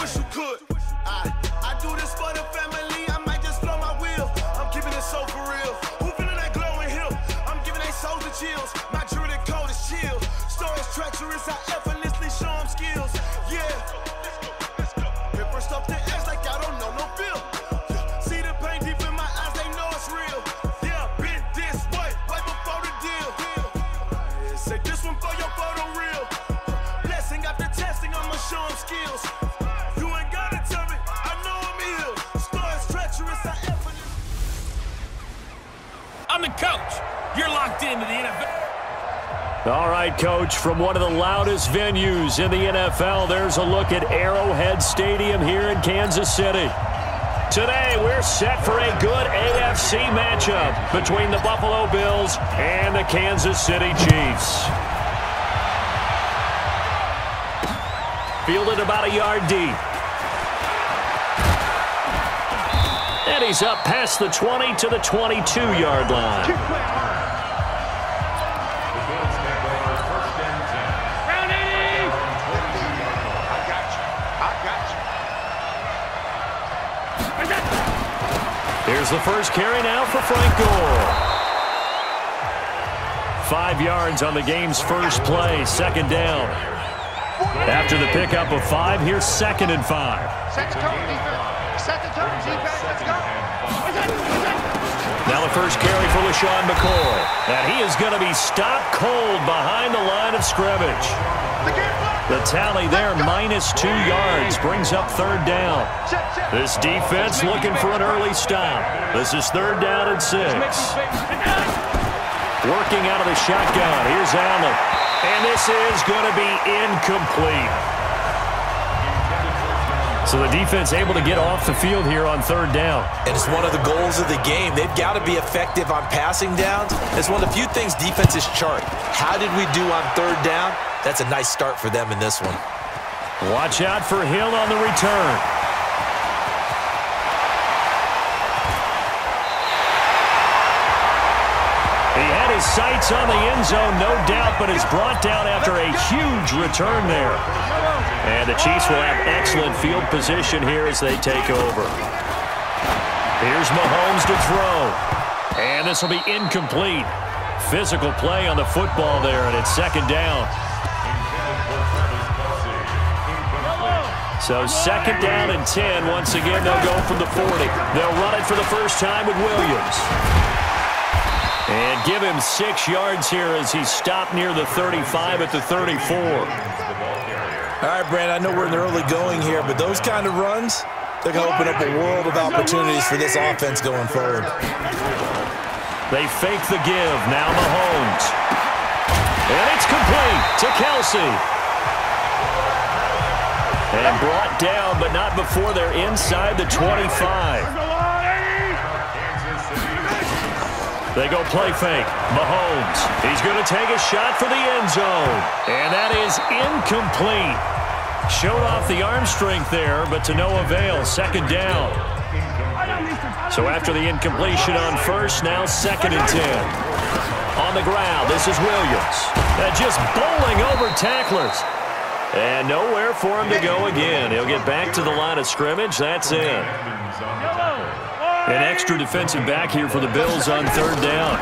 wish you could. I, I do this for the family. Into the NFL. All right, Coach, from one of the loudest venues in the NFL, there's a look at Arrowhead Stadium here in Kansas City. Today, we're set for a good AFC matchup between the Buffalo Bills and the Kansas City Chiefs. Fielded about a yard deep. And he's up past the 20 to the 22-yard line. Here's the first carry now for Frank Gore. Five yards on the game's first play, second down. After the pickup of five, here's second and five. Set the tone, defense. Set the tone, defense. Let's go. Now the first carry for LeSean McCoy. And he is going to be stopped cold behind the line of scrimmage. The tally there, minus two yards, brings up third down. This defense looking for an early stop. This is third down and six. Working out of the shotgun. Here's Allen. And this is going to be incomplete. So the defense able to get off the field here on third down. And it's one of the goals of the game. They've got to be effective on passing downs. It's one of the few things defenses chart. How did we do on third down? That's a nice start for them in this one. Watch out for Hill on the return. He had his sights on the end zone, no doubt, but is brought down after a huge return there. And the Chiefs will have excellent field position here as they take over. Here's Mahomes to throw. And this will be incomplete. Physical play on the football there, and it's second down. So second down and 10. Once again, they'll go from the 40. They'll run it for the first time with Williams. And give him six yards here as he stopped near the 35 at the 34. All right, Brand, I know we're in the early going here, but those kind of runs, they're going to open up a world of opportunities for this offense going forward. They fake the give. Now Mahomes. And it's complete to Kelce. And brought down, but not before they're inside the 25. They go play fake. Mahomes. He's going to take a shot for the end zone. And that is incomplete. Showed off the arm strength there, but to no avail. Second down. So after the incompletion on first, now second and 10. On the ground, this is Williams. Uh, just bowling over tacklers. And nowhere for him to go again. He'll get back to the line of scrimmage. That's it. An extra defensive back here for the Bills on third down.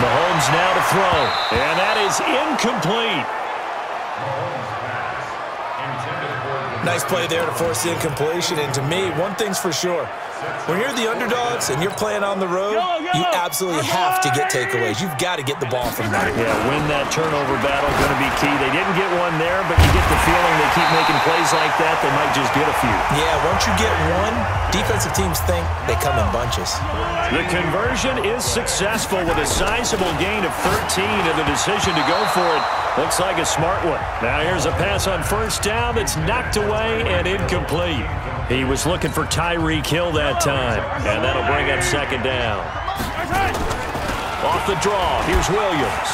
Mahomes now to throw. And that is incomplete. Nice play there to force the incompletion. And to me, one thing's for sure. When you're the underdogs and you're playing on the road, you absolutely have to get takeaways. You've got to get the ball from them. Yeah, win that turnover battle going to be key. They didn't get one there, but you get the feeling they keep making plays like that, they might just get a few. Yeah, once you get one, defensive teams think they come in bunches. The conversion is successful with a sizable gain of 13 and the decision to go for it looks like a smart one. Now here's a pass on first down that's knocked away and incomplete. He was looking for Tyreek Hill that time, and that'll bring up second down. Off the draw, here's Williams.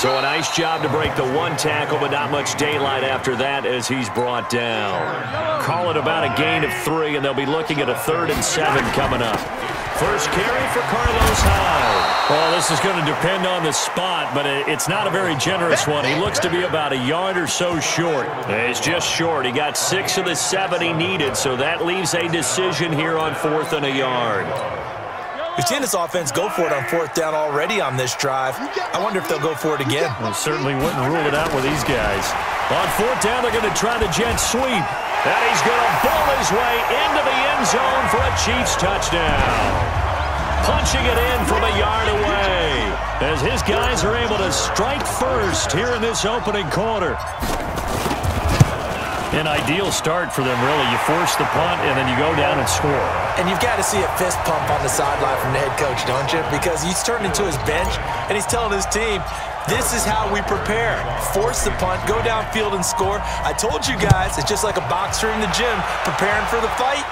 So a nice job to break the one tackle, but not much daylight after that as he's brought down. Call it about a gain of three, and they'll be looking at a third and seven coming up. First carry for Carlos Hyde. Well, this is going to depend on the spot, but it's not a very generous one. He looks to be about a yard or so short. He's just short. He got six of the seven he needed, so that leaves a decision here on fourth and a yard. We've seen this offense go for it on fourth down already on this drive. I wonder if they'll go for it again. Well, certainly wouldn't rule it out with these guys. On fourth down, they're going to try the jet sweep. And he's going to bowl his way into the end zone for a Chiefs touchdown. Punching it in from a yard away as his guys are able to strike first here in this opening quarter. An ideal start for them, really. You force the punt, and then you go down and score. And you've got to see a fist pump on the sideline from the head coach, don't you? Because he's turned into his bench, and he's telling his team, this is how we prepare. Force the punt, go downfield and score. I told you guys, it's just like a boxer in the gym preparing for the fight.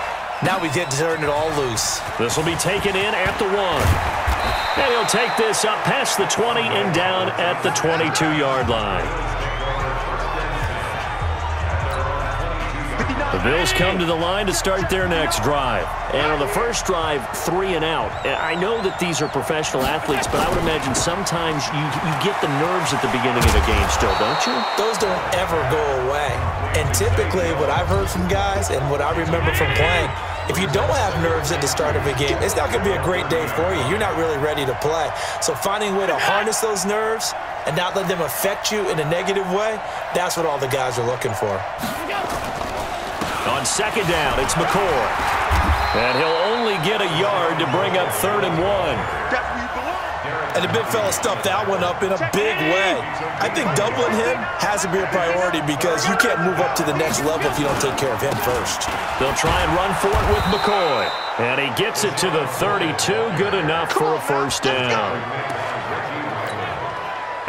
Now we get to turn it all loose. This will be taken in at the one. And he'll take this up past the 20 and down at the 22-yard line. Bills come to the line to start their next drive. And on the first drive, three and out. I know that these are professional athletes, but I would imagine sometimes you, you get the nerves at the beginning of a game still, don't you? Those don't ever go away. And typically what I've heard from guys and what I remember from playing, if you don't have nerves at the start of a game, it's not going to be a great day for you. You're not really ready to play. So finding a way to harness those nerves and not let them affect you in a negative way, that's what all the guys are looking for. On second down, it's McCoy. And he'll only get a yard to bring up third and one. And the big fella stuffed that one up in a big way. I think doubling him has to be a priority because you can't move up to the next level if you don't take care of him first. They'll try and run for it with McCoy. And he gets it to the 32. Good enough for a first down.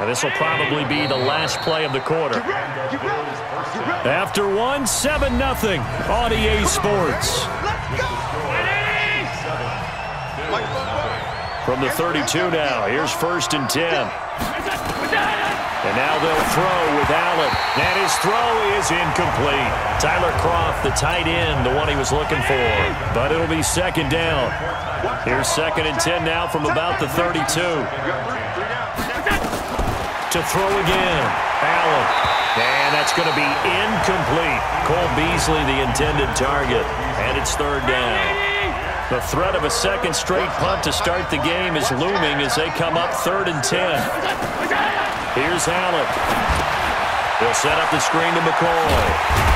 And this will probably be the last play of the quarter. After one, 7-0 on EA Sports. From the 32 now, here's first and 10. And now they'll throw with Allen. And his throw is incomplete. Tyler Kroft, the tight end, the one he was looking for. But it'll be second down. Here's second and 10 now from about the 32. To throw again. Allen. And that's going to be incomplete. Cole Beasley, the intended target. And it's third down. The threat of a second straight punt to start the game is looming as they come up third and 10. Here's Allen. He'll set up the screen to McCoy.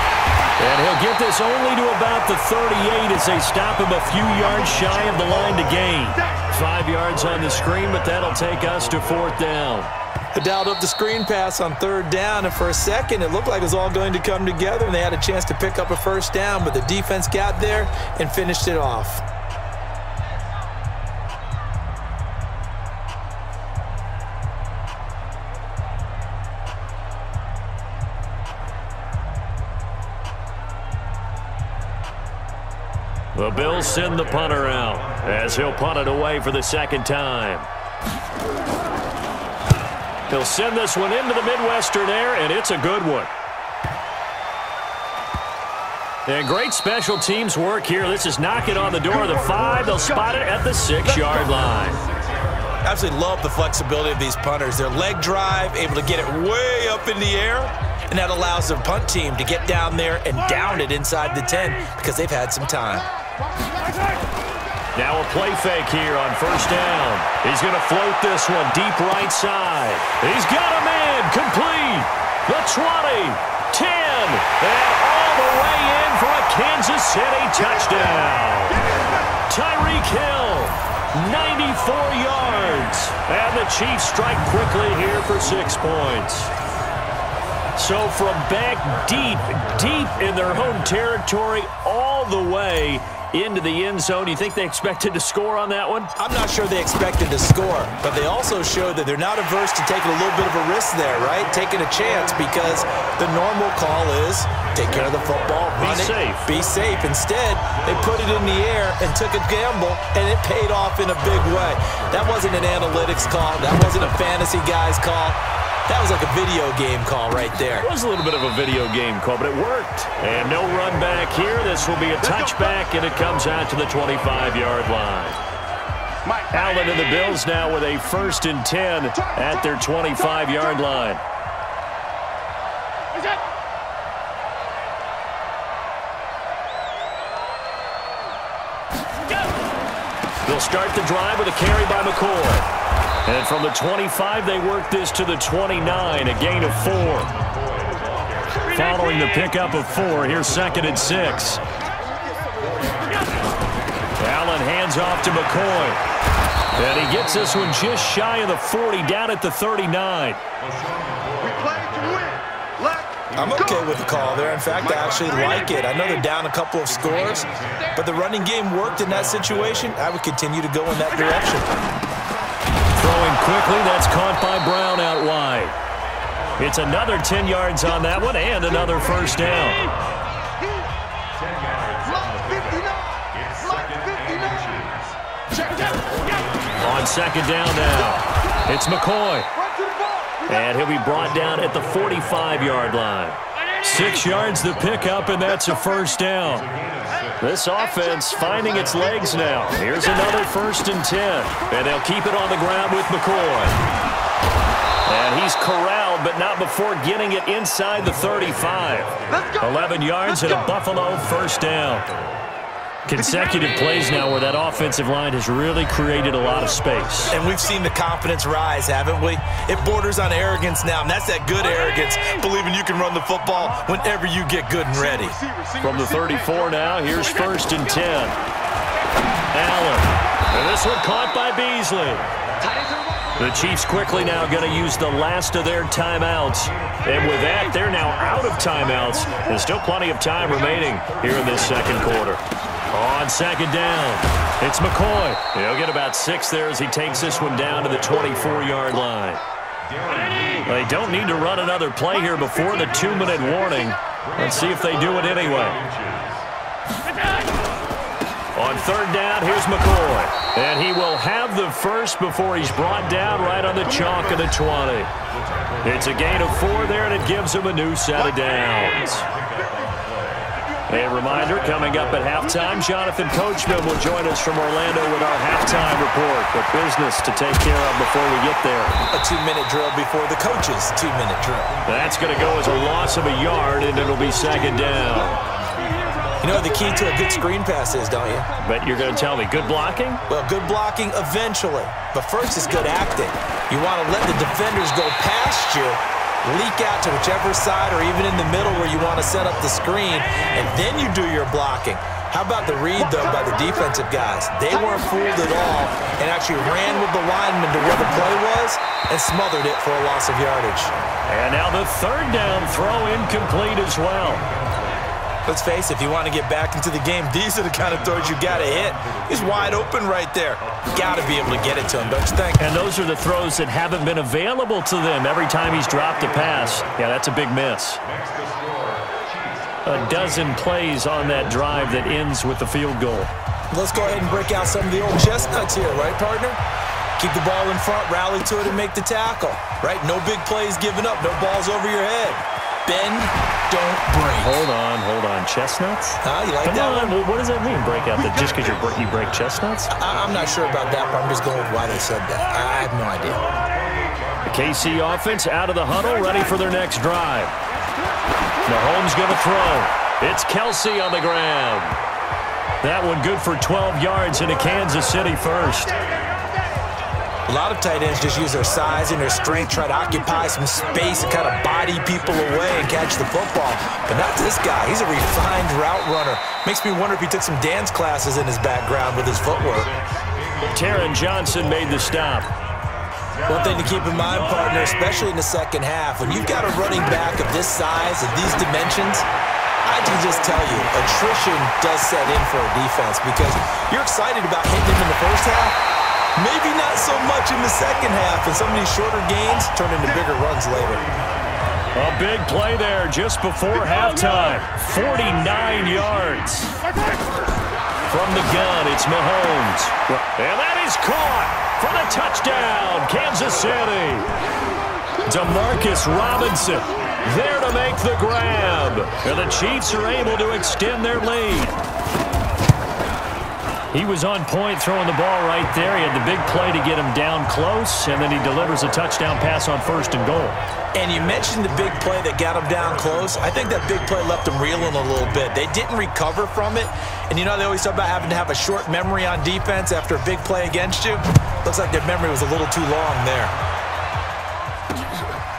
And he'll get this only to about the 38 as they stop him a few yards shy of the line to gain. Five yards on the screen, but that'll take us to fourth down. Dialed up the screen pass on third down, and for a second, it looked like it was all going to come together, and they had a chance to pick up a first down, but the defense got there and finished it off. The Bills send the punter out as he'll punt it away for the second time. He'll send this one into the Midwestern air, and it's a good one. And great special teams work here. This is knocking on the door of the five. They'll spot it at the six-yard line. Absolutely love the flexibility of these punters. Their leg drive, able to get it way up in the air, and that allows their punt team to get down there and down it inside the 10 because they've had some time. Now a play fake here on first down. He's going to float this one deep right side. He's got a man complete. The 20, 10, and all the way in for a Kansas City touchdown. Tyreek Hill, 94 yards. And the Chiefs strike quickly here for six points. So from back deep, deep in their home territory, all the way into the end zone. You think they expected to score on that one? I'm not sure they expected to score, but they also showed that they're not averse to taking a little bit of a risk there, right? Taking a chance because the normal call is take care of the football, be it, safe. be safe. Instead, they put it in the air and took a gamble, and it paid off in a big way. That wasn't an analytics call. That wasn't a fantasy guy's call. That was like a video game call right there. It was a little bit of a video game call, but it worked. And no run back here. This will be a touchback, and it comes out to the 25-yard line. Allen and the Bills now with a first and 10 at their 25-yard line. They'll start the drive with a carry by McCoy. And from the 25, they work this to the 29, a gain of four. Following the pickup of four, here's second and six. Allen hands off to McCoy. And he gets this one just shy of the 40, down at the 39. I'm okay with the call there. In fact, I actually like it. I know they're down a couple of scores, but the running game worked in that situation. I would continue to go in that direction. Throwing quickly, that's caught by Brown out wide. It's another 10 yards on that one and another first down. On second down now, it's McCoy. And he'll be brought down at the 45-yard line. Six yards the pickup, and that's a first down. This offense finding its legs now. Here's another first and 10. And they'll keep it on the ground with McCoy. And he's corralled, but not before getting it inside the 35. 11 yards and a Buffalo first down. Consecutive plays now where that offensive line has really created a lot of space. And we've seen the confidence rise, haven't we? It borders on arrogance now, and that's that good arrogance, believing you can run the football whenever you get good and ready. From the 34 now, here's first and 10. Allen. And this one caught by Beasley. The Chiefs quickly now going to use the last of their timeouts. And with that, they're now out of timeouts. There's still plenty of time remaining here in this second quarter. On second down, it's McCoy. He'll get about six there as he takes this one down to the 24-yard line. They don't need to run another play here before the two-minute warning. Let's see if they do it anyway. On third down, here's McCoy. And he will have the first before he's brought down right on the chalk of the 20. It's a gain of four there, and it gives him a new set of downs. A reminder, coming up at halftime, Jonathan Coachman will join us from Orlando with our halftime report. The business to take care of before we get there. A two-minute drill before the coach's two-minute drill. That's going to go as a loss of a yard, and it'll be second down. You know what the key to a good screen pass is, don't you? But you're going to tell me, good blocking? Well, good blocking eventually. But first is good acting. You want to let the defenders go past you leak out to whichever side or even in the middle where you want to set up the screen, and then you do your blocking. How about the read, though, by the defensive guys? They weren't fooled at all and actually ran with the lineman to where the play was and smothered it for a loss of yardage. And now the third down throw incomplete as well. Let's face it, if you want to get back into the game, these are the kind of throws you got to hit. He's wide open right there. Got to be able to get it to him, don't you think? And those are the throws that haven't been available to them every time he's dropped a pass. Yeah, that's a big miss. A dozen plays on that drive that ends with the field goal. Let's go ahead and break out some of the old chestnuts here, right, partner? Keep the ball in front, rally to it, and make the tackle, right? No big plays given up, no balls over your head. Bend, don't break. Hold on, hold on. Chestnuts? Huh, you like Come that on, one? what does that mean, break out? That just because you break, you break chestnuts? I- I'm not sure about that, but I'm just going with why they said that. I have no idea. The KC offense out of the huddle, ready for their next drive. Mahomes going to throw. It's Kelce on the ground. That one good for 12 yards into Kansas City first. A lot of tight ends just use their size and their strength, try to occupy some space and kind of body people away and catch the football. But not this guy. He's a refined route runner. Makes me wonder if he took some dance classes in his background with his footwork. Taron Johnson made the stop. One thing to keep in mind, partner, especially in the second half, when you've got a running back of this size and these dimensions, I can just tell you, attrition does set in for a defense because you're excited about hitting him in the first half, maybe not so much in the second half, and some of these shorter gains turn into bigger runs later. A big play there just before oh, halftime. 49 yards. From the gun, it's Mahomes. And that is caught for the touchdown, Kansas City. Demarcus Robinson there to make the grab. And the Chiefs are able to extend their lead. He was on point throwing the ball right there. He had the big play to get him down close, and then he delivers a touchdown pass on first and goal. And you mentioned the big play that got him down close. I think that big play left him reeling a little bit. They didn't recover from it. And you know they always talk about having to have a short memory on defense after a big play against you? Looks like their memory was a little too long there.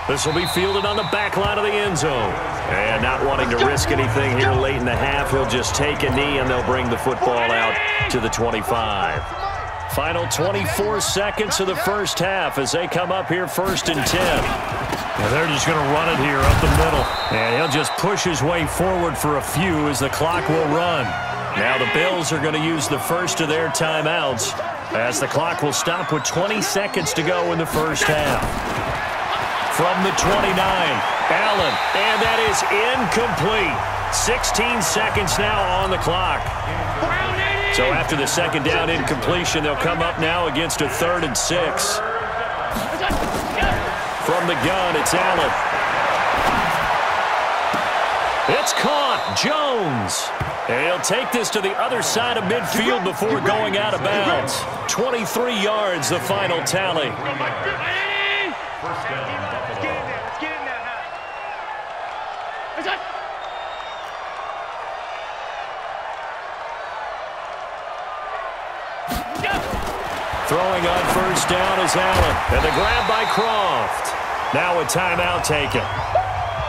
This will be fielded on the back line of the end zone. And not wanting to risk anything here late in the half, he'll just take a knee and they'll bring the football out to the 25. Final 24 seconds of the first half as they come up here first and 10. Yeah, they're just going to run it here up the middle. And he'll just push his way forward for a few as the clock will run. Now the Bills are going to use the first of their timeouts as the clock will stop with 20 seconds to go in the first half. From the 29, Allen, and that is incomplete. 16 seconds now on the clock. So after the second down incompletion, they'll come up now against a third and six. From the gun, it's Allen. It's caught. Jones. And he'll take this to the other side of midfield before going out of bounds. 23 yards, the final tally. Throwing on first down is Allen. And the grab by Kroft. Now a timeout taken.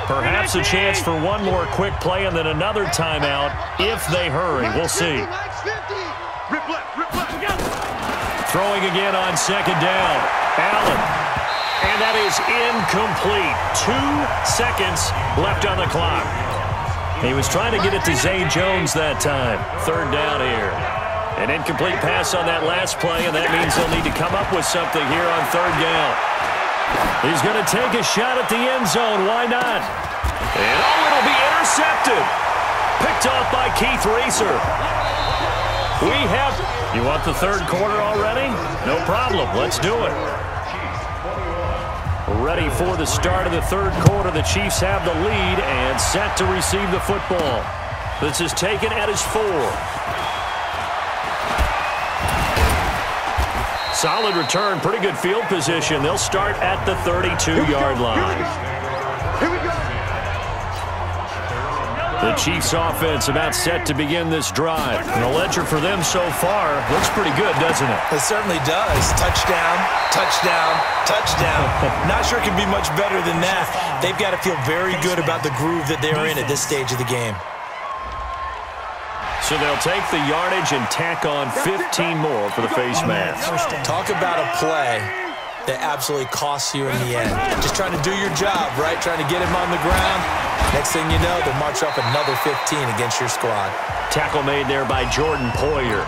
Perhaps a chance for one more quick play and then another timeout if they hurry. We'll see. Throwing again on second down. Allen. And that is incomplete. Two seconds left on the clock. He was trying to get it to Zay Jones that time. Third down here. An incomplete pass on that last play, and that means they'll need to come up with something here on third down. He's going to take a shot at the end zone. Why not? And oh, it'll be intercepted. Picked off by Keith Reaser. We have... You want the third quarter already? No problem. Let's do it. Ready for the start of the third quarter. The Chiefs have the lead and set to receive the football. This is taken at his four. Solid return, pretty good field position. They'll start at the 32-yard line. Here we go. The Chiefs offense about set to begin this drive. And the ledger for them so far looks pretty good, doesn't it? It certainly does. Touchdown, touchdown, touchdown. Not sure it can be much better than that. They've got to feel very good about the groove that they're in at this stage of the game. So they'll take the yardage and tack on 15 more for the face mask. Talk about a play that absolutely costs you in the end. Just trying to do your job, right? Trying to get him on the ground. Next thing you know, they'll march up another 15 against your squad. Tackle made there by Jordan Poyer.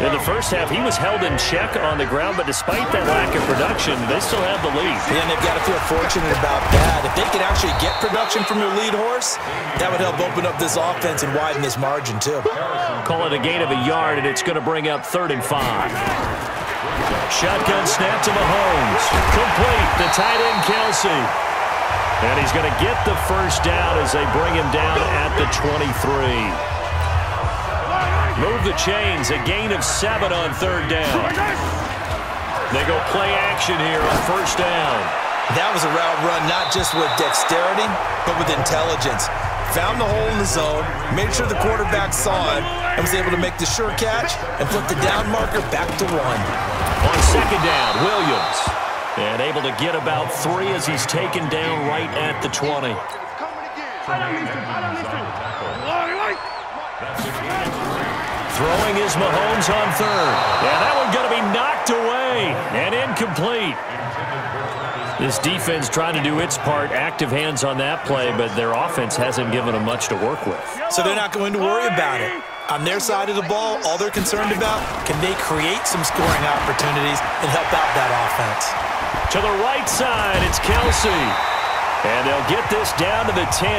In the first half, he was held in check on the ground, but despite that lack of production, they still have the lead. And they've got to feel fortunate about that. If they could actually get production from their lead horse, that would help open up this offense and widen this margin, too. Call it a gain of a yard, and it's going to bring up third and five. Shotgun snap to Mahomes. Complete to tight end Kelce. And he's going to get the first down as they bring him down at the 23. Move the chains. A gain of seven on third down. They go play action here on first down. That was a route run not just with dexterity, but with intelligence. found the hole in the zone, made sure the quarterback saw it, and was able to make the sure catch and flip the down marker back to one. On second down, Williams. And able to get about three as he's taken down right at the 20. Throwing is Mahomes on third. And that one going to be knocked away and incomplete. This defense trying to do its part, active hands on that play, but their offense hasn't given them much to work with. So they're not going to worry about it. On their side of the ball, all they're concerned about, can they create some scoring opportunities and help out that offense? To the right side, it's Kelce. And they'll get this down to the 10.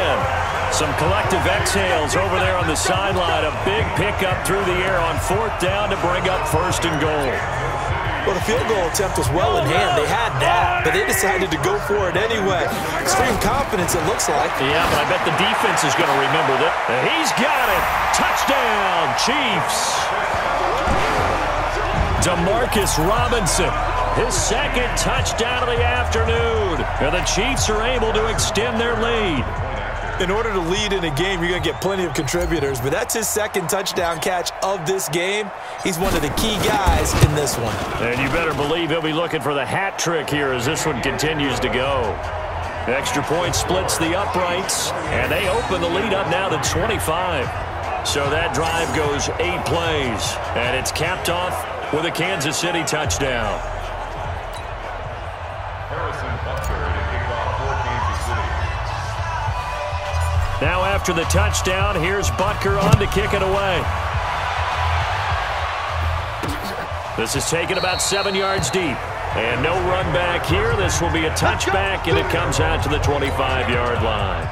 Some collective exhales over there on the sideline. A big pickup through the air on fourth down to bring up first and goal. Well, the field goal attempt was well in hand. They had that, but they decided to go for it anyway. Extreme confidence, it looks like. Yeah, but I bet the defense is going to remember that. He's got it. Touchdown, Chiefs. Demarcus Robinson, his second touchdown of the afternoon. And the Chiefs are able to extend their lead. In order to lead in a game, you're going to get plenty of contributors, but that's his second touchdown catch of this game. He's one of the key guys in this one. And you better believe he'll be looking for the hat trick here as this one continues to go. Extra point splits the uprights, and they open the lead up now to 25. So that drive goes eight plays, and it's capped off with a Kansas City touchdown. After the touchdown, here's Butker on to kick it away. This is taken about seven yards deep. And no run back here. This will be a touchback, and it comes out to the 25-yard line.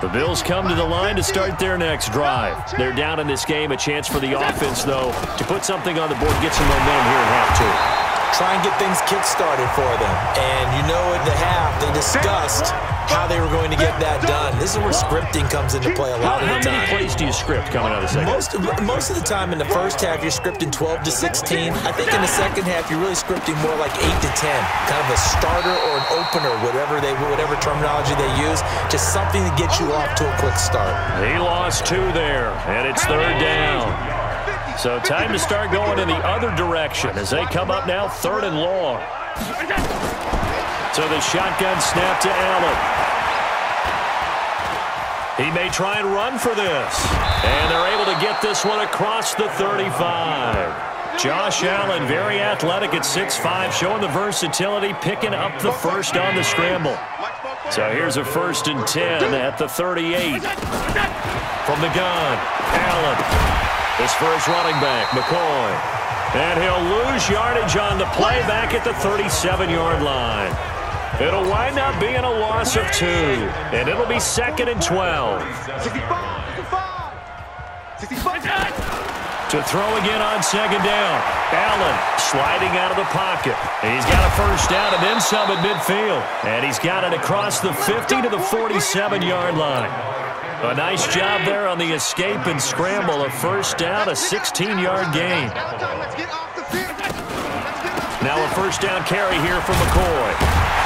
The Bills come to the line to start their next drive. They're down in this game. A chance for the offense, though, to put something on the board, get some momentum here in half two try and get things kick-started for them. And you know at the half, they discussed how they were going to get that done. This is where scripting comes into play a lot how, of the time. How many plays do you script coming out of the second? Most, most of the time in the first half, you're scripting 12 to 16. I think in the second half, you're really scripting more like 8 to 10. Kind of a starter or an opener, whatever they, whatever terminology they use. Just something to get you off to a quick start. He lost two there, and it's third down. So time to start going in the other direction as they come up now third and long. So the shotgun snap to Allen. He may try and run for this. And they're able to get this one across the 35. Josh Allen, very athletic at 6'5", showing the versatility, picking up the first on the scramble. So here's a first and 10 at the 38. From the gun, Allen this first running back, McCoy. And he'll lose yardage on the play back at the 37-yard line. It'll wind up being a loss of two, and it'll be second and 12. To throw again on second down. Allen sliding out of the pocket. He's got a first down and then some at midfield. And he's got it across the 50 to the 47-yard line. A nice job there on the escape and scramble. A first down, a 16-yard gain. Now a first down carry here for McCoy.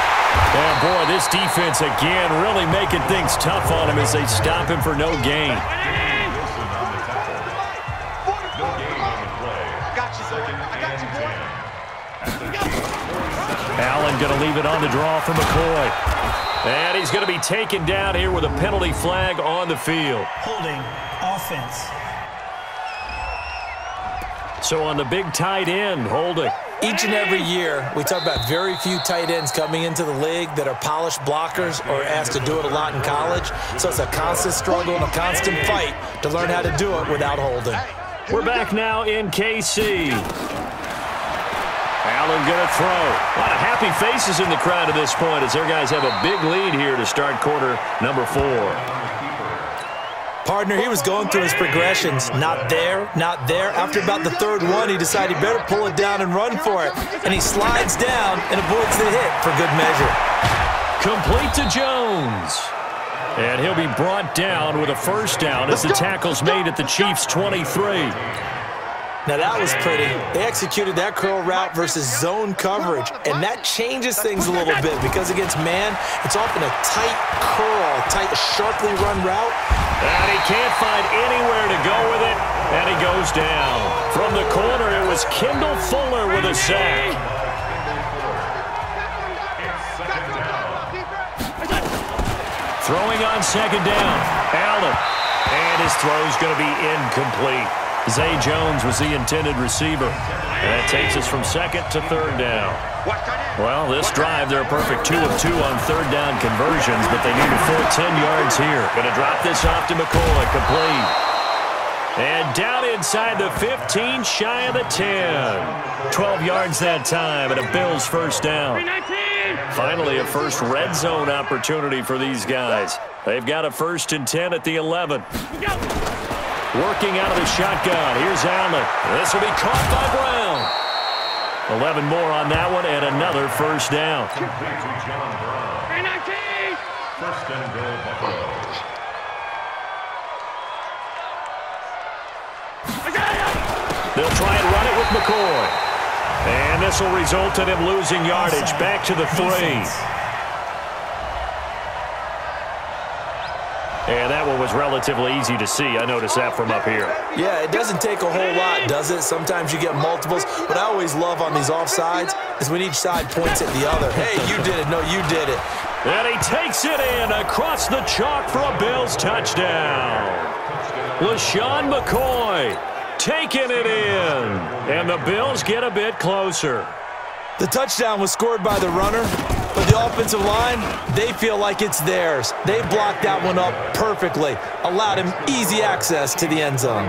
And boy, this defense again really making things tough on him as they stop him for no gain. Allen going to leave it on the draw for McCoy. And he's going to be taken down here with a penalty flag on the field. Holding offense. So on the big tight end, holding. Each and every year, we talk about very few tight ends coming into the league that are polished blockers or asked to do it a lot in college. So it's a constant struggle and a constant fight to learn how to do it without holding. We're back now in KC. Allen to throw. A lot of happy faces in the crowd at this point as their guys have a big lead here to start quarter number four. Partner, he was going through his progressions. Not there, not there. After about the third one, he decided he better pull it down and run for it. And he slides down and avoids the hit for good measure. Complete to Jones. And he'll be brought down with a first down as the tackle's made at the Chiefs' 23. Now that was pretty. They executed that curl route versus zone coverage, and that changes things a little bit because against man, it's often a tight curl, tight, sharply run route. And he can't find anywhere to go with it, and he goes down. From the corner, it was Kendall Fuller with a sack. Throwing on second down, Allen. And his throw's going to be incomplete. Zay Jones was the intended receiver. And that takes us from second to third down. Well, this drive, they're a perfect two of two on third down conversions, but they need a full 10 yards here. Going to drop this off to McCoy, complete. And down inside the 15, shy of the 10. 12 yards that time, and a Bills first down. Finally, a first red zone opportunity for these guys. They've got a first and 10 at the 11. Working out of the shotgun. Here's Allen. This will be caught by Brown. 11 more on that one and another first down. First and goal, Buffalo. They'll try and run it with McCoy. And this will result in him losing yardage back to the three. And that one was relatively easy to see. I noticed that from up here. Yeah, it doesn't take a whole lot, does it? Sometimes you get multiples. What I always love on these offsides is when each side points at the other. Hey, you did it. No, you did it. And he takes it in across the chalk for a Bills touchdown. LeSean McCoy taking it in. And the Bills get a bit closer. The touchdown was scored by the runner, but the offensive line, they feel like it's theirs. They blocked that one up perfectly, allowed him easy access to the end zone.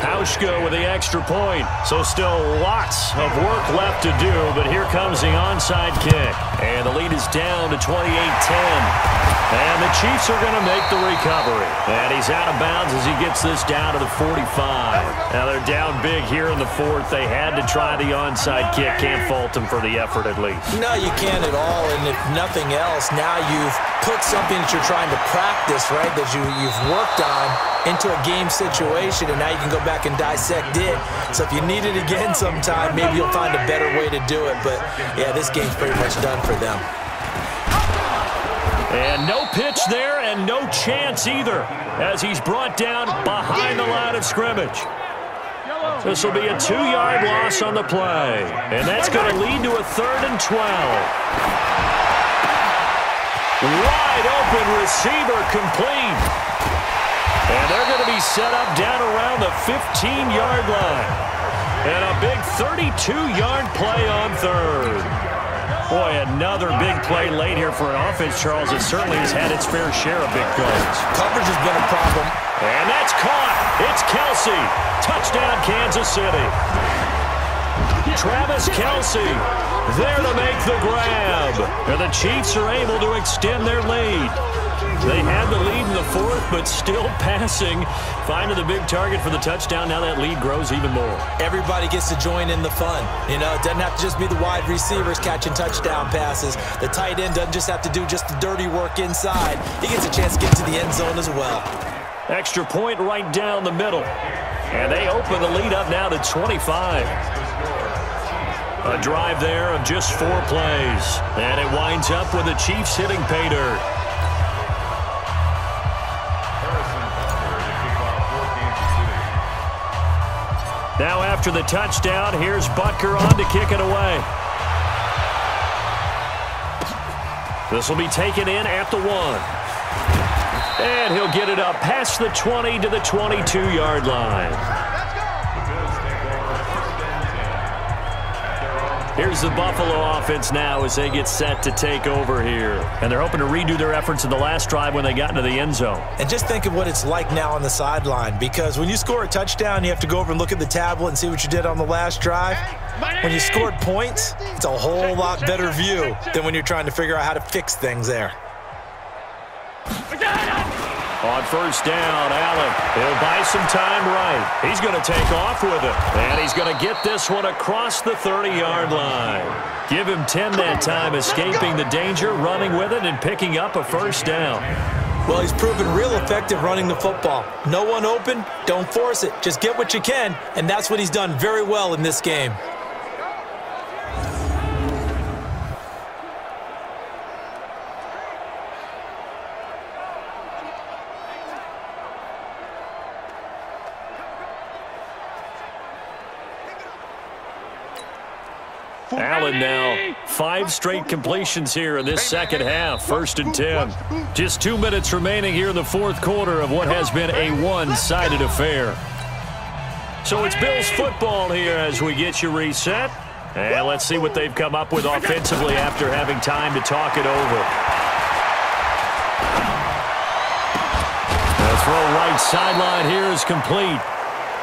Hauschka with the extra point. So still lots of work left to do, but here comes the onside kick. And the lead is down to 28-10. And the Chiefs are going to make the recovery. And he's out of bounds as he gets this down to the 45. Now they're down big here in the fourth. They had to try the onside kick. Can't fault them for the effort at least. No, you can't at all. And if nothing else, now you've put something that you're trying to practice, right, that you, you've worked on into a game situation, and now you can go back and dissect it. So if you need it again sometime, maybe you'll find a better way to do it. But, yeah, this game's pretty much done for them. And no pitch there and no chance either as he's brought down behind the line of scrimmage. This will be a two-yard loss on the play. And that's going to lead to a third and 12. Wide open receiver complete. And they're going to be set up down around the 15-yard line. And a big 32-yard play on third. Boy, another big play late here for an offense, Charles. It certainly has had its fair share of big goals. Coverage has been a problem. And that's caught. It's Kelce. Touchdown, Kansas City. Travis Kelce there to make the grab. And the Chiefs are able to extend their lead. They had the lead in the fourth, but still passing. Finding the big target for the touchdown. Now that lead grows even more. Everybody gets to join in the fun. You know, it doesn't have to just be the wide receivers catching touchdown passes. The tight end doesn't just have to do just the dirty work inside. He gets a chance to get to the end zone as well. Extra point right down the middle. And they open the lead up now to 25. A drive there of just four plays. And it winds up with the Chiefs hitting pay dirt. After the touchdown, here's Butker on to kick it away. This will be taken in at the one. And he'll get it up past the 20 to the 22-yard line. Here's the Buffalo offense now as they get set to take over here. And they're hoping to redo their efforts in the last drive when they got into the end zone. And just think of what it's like now on the sideline because when you score a touchdown, you have to go over and look at the tablet and see what you did on the last drive. When you scored points, it's a whole lot better view than when you're trying to figure out how to fix things there. On first down, Allen. He'll buy some time right. He's going to take off with it. And he's going to get this one across the 30-yard line. Give him 10 that time, escaping the danger, running with it, and picking up a first down. Well, he's proven real effective running the football. No one open, don't force it. Just get what you can, and that's what he's done very well in this game. Allen now, five straight completions here in this second half, first and 10. Just two minutes remaining here in the fourth quarter of what has been a one-sided affair. So it's Bills football here as we get you reset. And let's see what they've come up with offensively after having time to talk it over. The throw right sideline here is complete.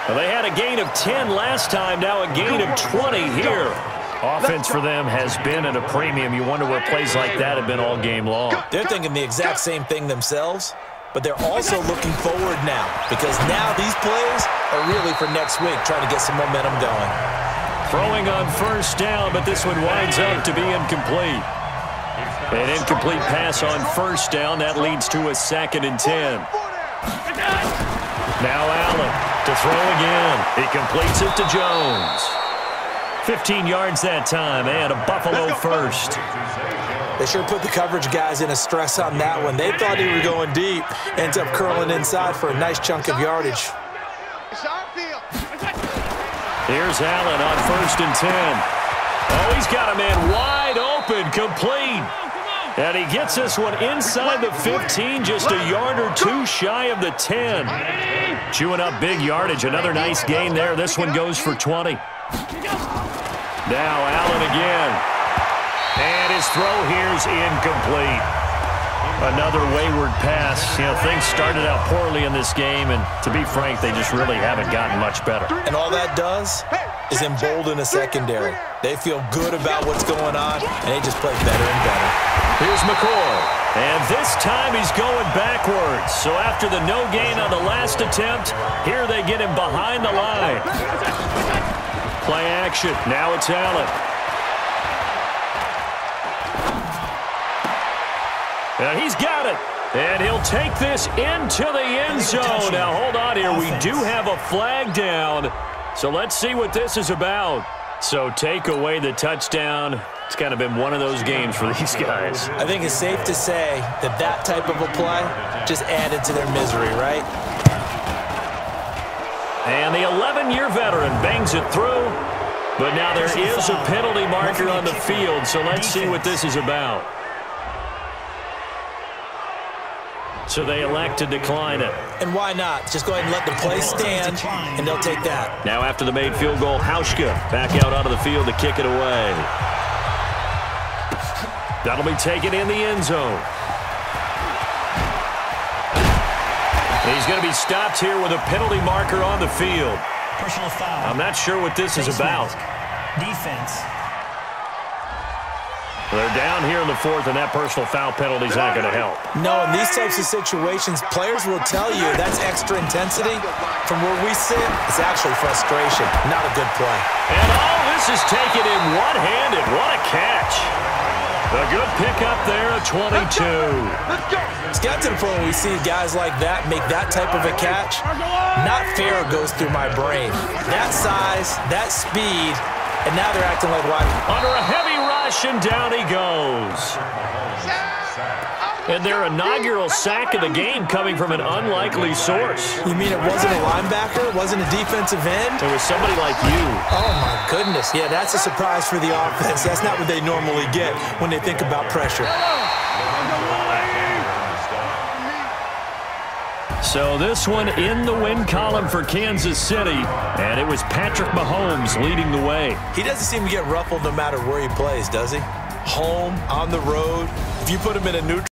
Well, they had a gain of 10 last time, now a gain of 20 here. Offense for them has been at a premium. You wonder where plays like that have been all game long. They're thinking the exact same thing themselves, but they're also looking forward now because now these plays are really for next week, trying to get some momentum going. Throwing on first down, but this one winds up to be incomplete. An incomplete pass on first down. That leads to a second and 10. Now Allen to throw again. He completes it to Jones. 15 yards that time, and a Buffalo first. They sure put the coverage guys in a stress on that one. They thought he was going deep. Ends up curling inside for a nice chunk of yardage. Here's Allen on first and 10. Oh, he's got a man wide open, complete. And he gets this one inside the 15, just a yard or two shy of the 10. Chewing up big yardage. Another nice gain there. This one goes for 20. Now Allen again. And his throw here's incomplete. Another wayward pass. You know, things started out poorly in this game, and to be frank, they just really haven't gotten much better. And all that does is embolden a secondary. They feel good about what's going on, and they just play better and better. Here's McCoy. And this time he's going backwards. So after the no gain on the last attempt, here they get him behind the line. Play action. Now it's Allen. And he's got it. And he'll take this into the end zone. Now, hold on here. We do have a flag down. So let's see what this is about. So take away the touchdown. It's kind of been one of those games for these guys. I think it's safe to say that that type of a play just added to their misery, right? And the 11-year veteran bangs it through. But now there is a penalty marker on the field, so let's see what this is about. So they elect to decline it. And why not? Just go ahead and let the play stand, and they'll take that. Now after the made field goal, Hauschka back out onto the field to kick it away. That'll be taken in the end zone. He's going to be stopped here with a penalty marker on the field. Personal foul. I'm not sure what this is about. Defense. They're down here in the fourth, and that personal foul penalty is not going to help. No, in these types of situations, players will tell you that's extra intensity. From where we sit, it's actually frustration, not a good play. And all this is taken in one-handed. What a catch. A good pickup there at 22. It's got to the point where we see guys like that make that type of a catch. Not fair goes through my brain. That size, that speed, and now they're acting like wide. Under a heavy rush, and down he goes. And their inaugural sack of the game coming from an unlikely source. You mean it wasn't a linebacker? It wasn't a defensive end? It was somebody like you. Oh, my goodness. Yeah, that's a surprise for the offense. That's not what they normally get when they think about pressure. So this one in the win column for Kansas City, and it was Patrick Mahomes leading the way. He doesn't seem to get ruffled no matter where he plays, does he? Home, on the road. If you put him in a neutral